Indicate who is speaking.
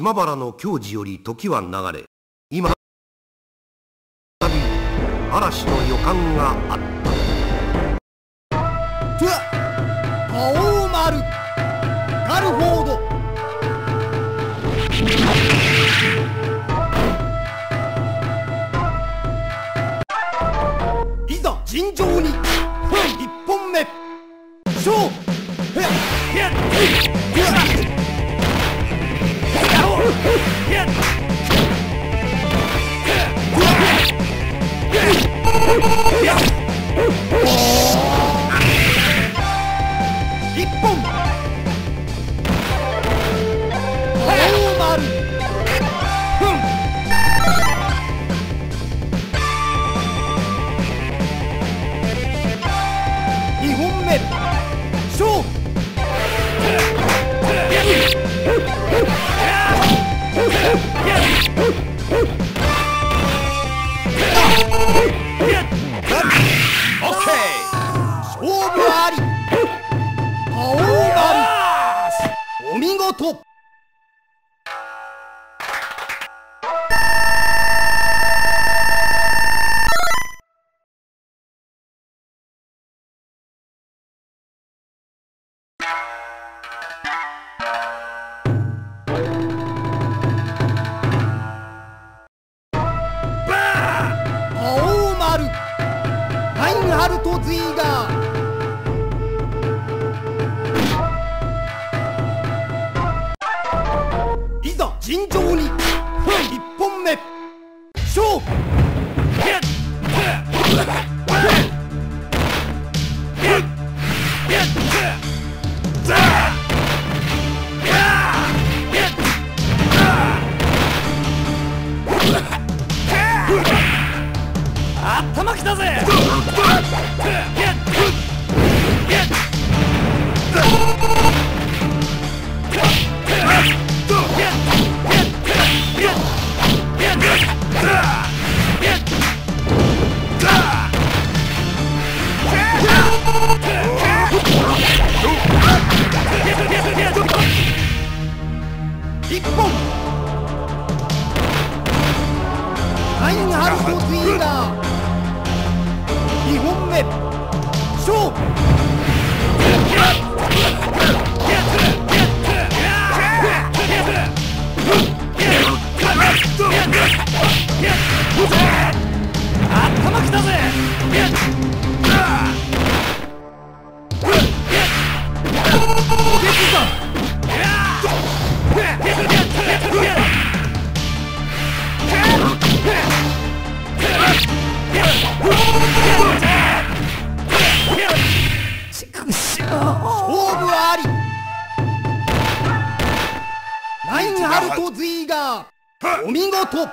Speaker 1: 島原の矜持より時は流れ今嵐の予感があった
Speaker 2: トゥ青丸ガルフォードいざ尋常に一本目勝負へっへ負あり青丸。お見事ハルト・ズイガー。尋常に一本目勝負頭きたぜラインハルト・ツインガー2本目。勝負。頭きたぜ。ト・ズイガーお見事。